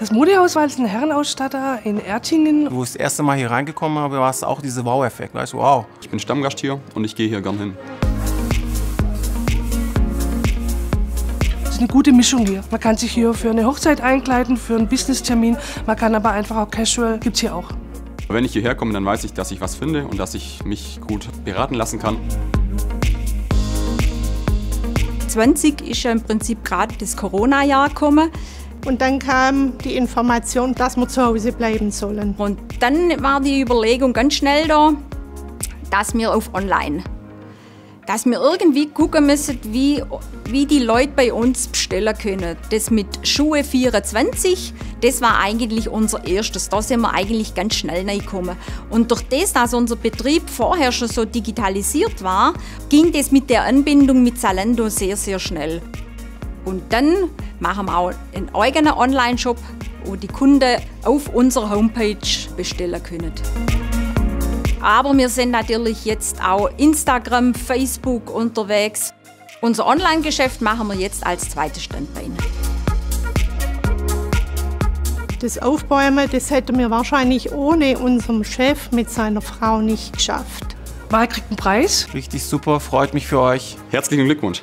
Das Modehaus war ein Herrenausstatter in Ertingen. Wo ich das erste Mal hier reingekommen habe, war es auch dieser Wow-Effekt. Weißt du, wow. Ich bin Stammgast hier und ich gehe hier gern hin. Das ist eine gute Mischung hier. Man kann sich hier für eine Hochzeit einkleiden, für einen Business-Termin. Man kann aber einfach auch casual, gibt es hier auch. Wenn ich hierher komme, dann weiß ich, dass ich was finde und dass ich mich gut beraten lassen kann. 20 ist ja im Prinzip gerade das Corona-Jahr gekommen. Und dann kam die Information, dass wir zu Hause bleiben sollen. Und dann war die Überlegung ganz schnell da, dass wir auf Online, dass wir irgendwie gucken müssen, wie, wie die Leute bei uns bestellen können. Das mit Schuhe 24, das war eigentlich unser erstes. Da sind wir eigentlich ganz schnell reingekommen. Und durch das, dass unser Betrieb vorher schon so digitalisiert war, ging das mit der Anbindung mit Zalando sehr, sehr schnell. Und dann machen wir auch einen eigenen Online-Shop, wo die Kunden auf unserer Homepage bestellen können. Aber wir sind natürlich jetzt auch Instagram, Facebook unterwegs. Unser Online-Geschäft machen wir jetzt als zweites Standbein. Das Aufbäumen, das hätten wir wahrscheinlich ohne unseren Chef mit seiner Frau nicht geschafft. Mal kriegt einen Preis. Richtig super, freut mich für euch. Herzlichen Glückwunsch.